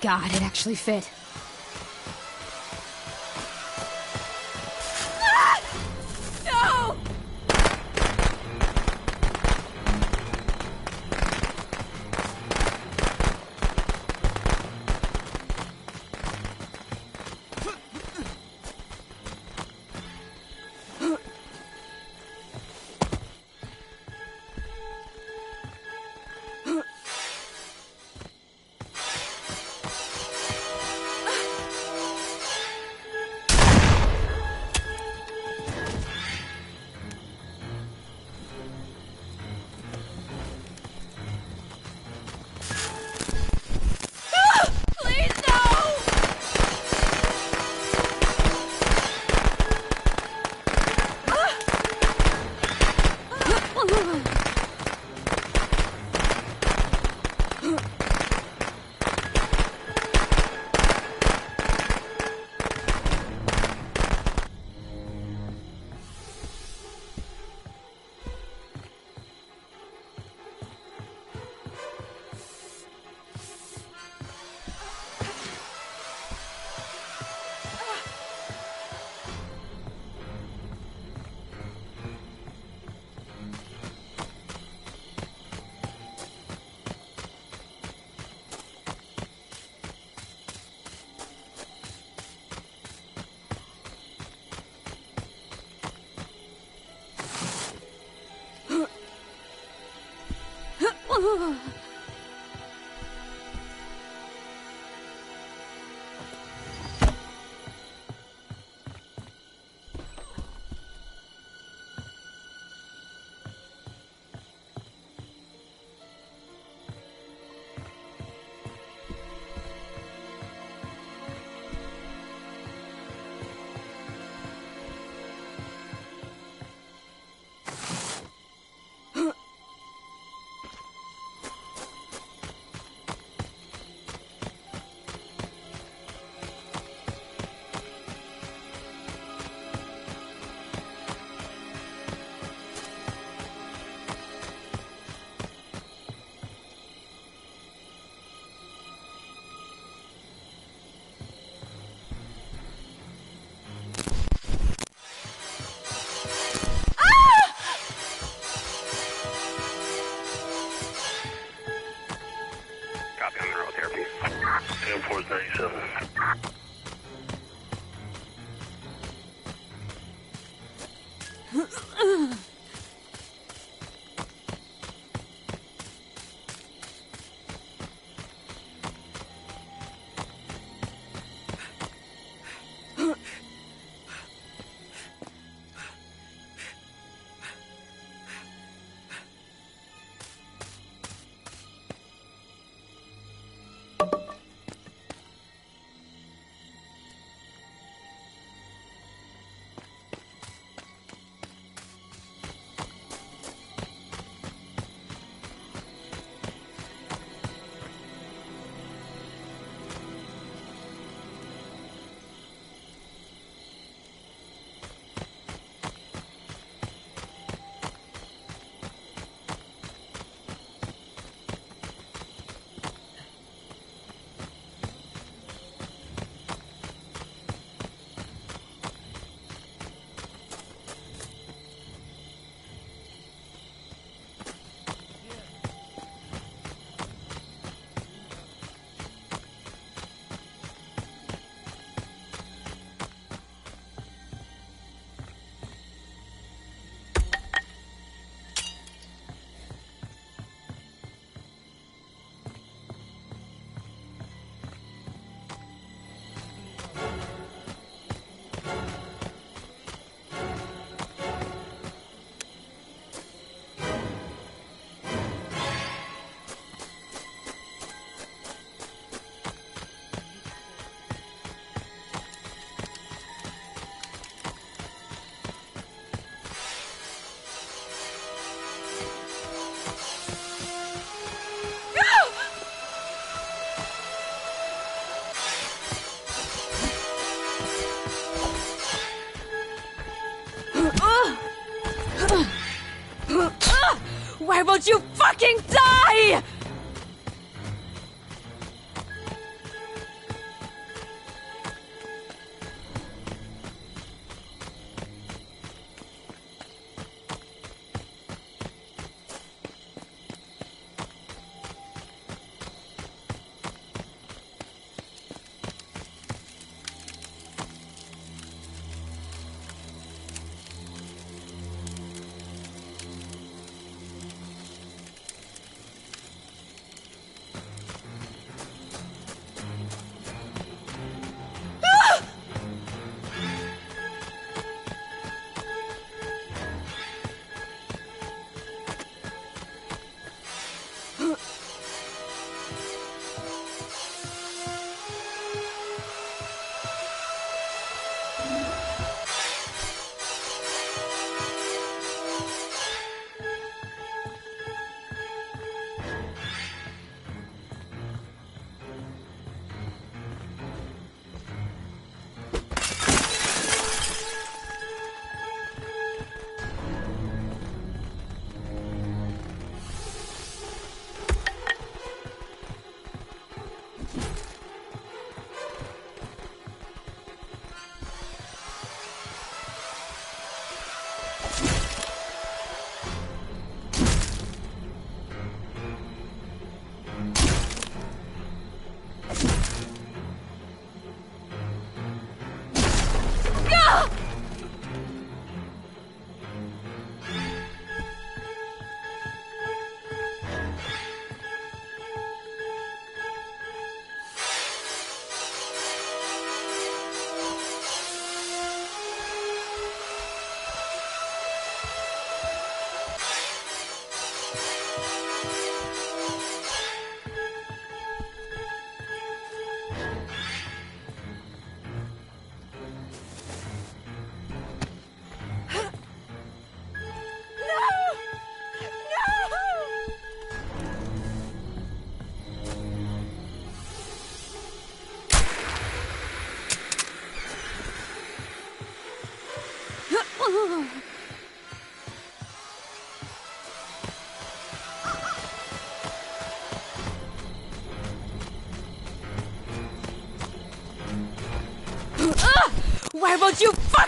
God it actually fit. Copy Sam Force Why won't you fucking die?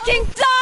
Fucking die?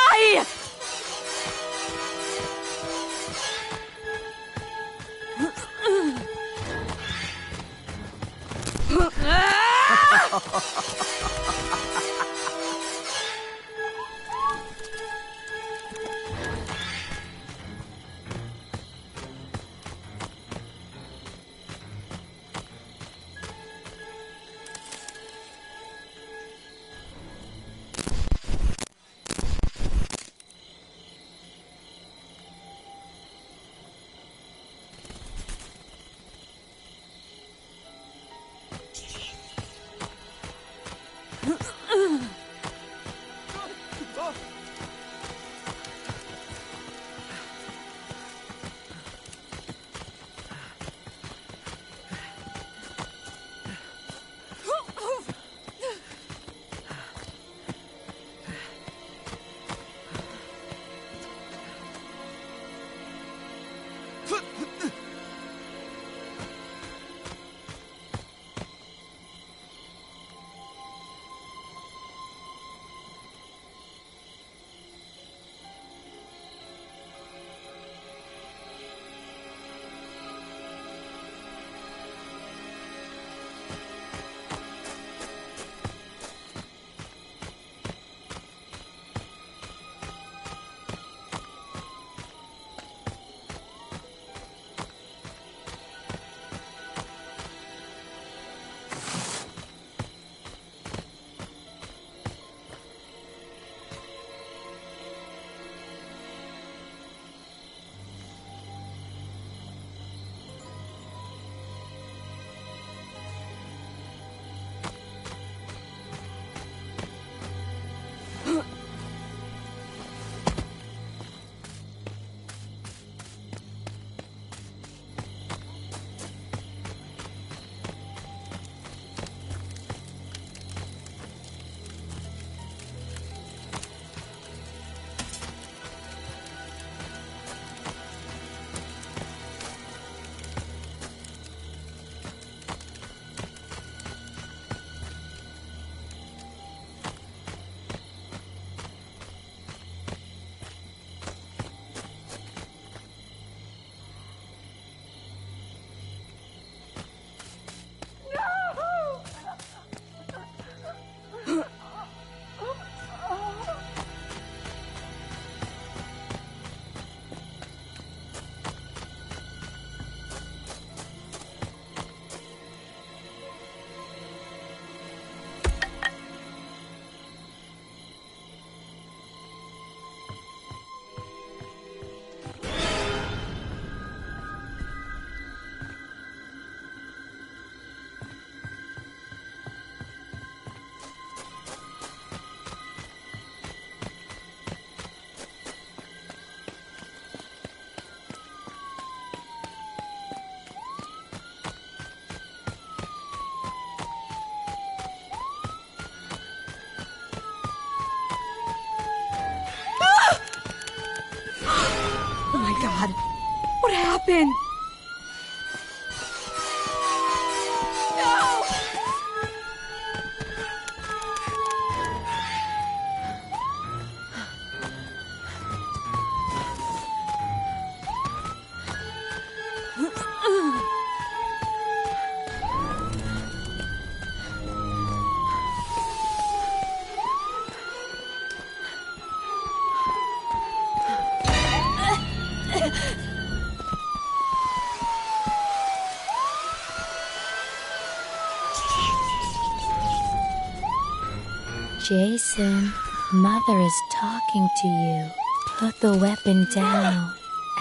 Jason, Mother is talking to you. Put the weapon down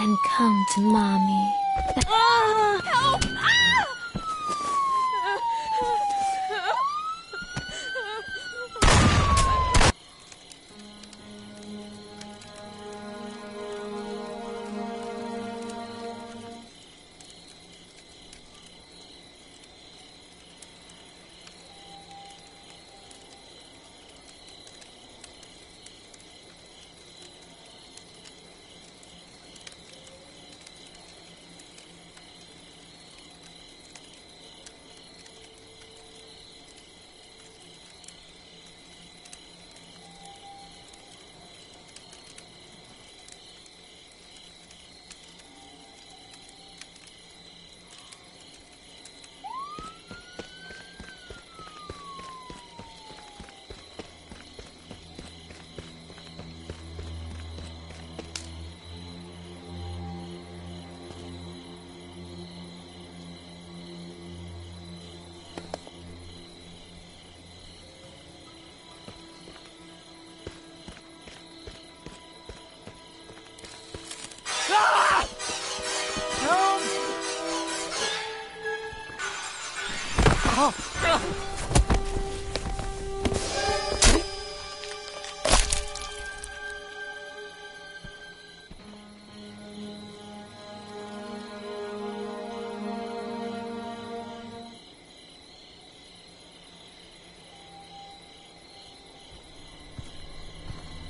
and come to Mommy. Ah! Help! Ah!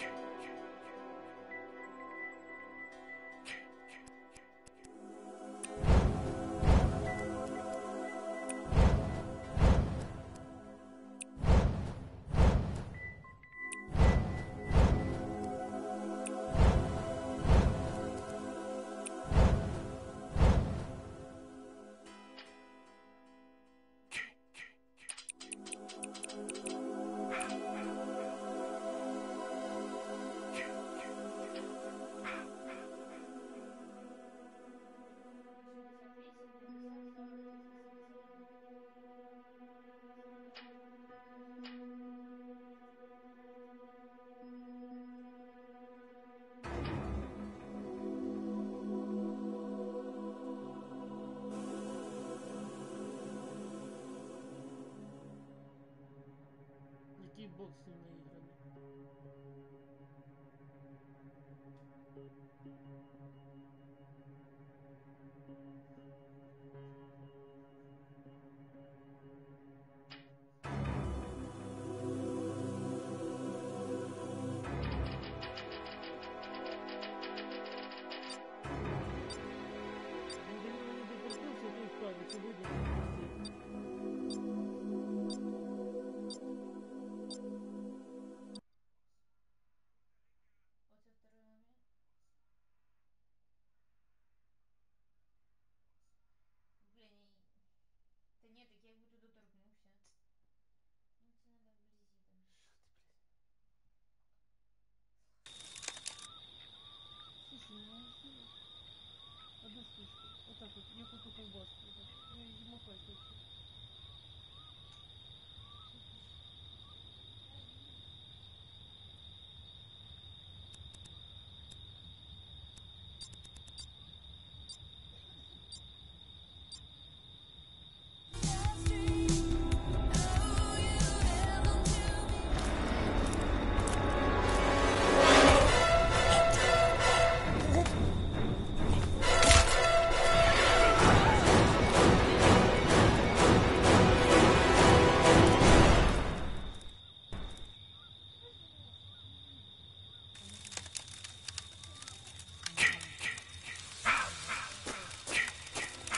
You. боксными играми. Если будет...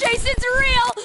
Jason's real!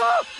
Ah!